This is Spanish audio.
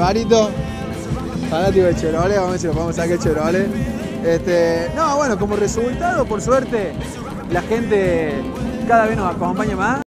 Marito, fanático de Chevrolet, vamos a ver si lo podemos sacar Chevrolet. Este, no, bueno, como resultado, por suerte, la gente cada vez nos acompaña más.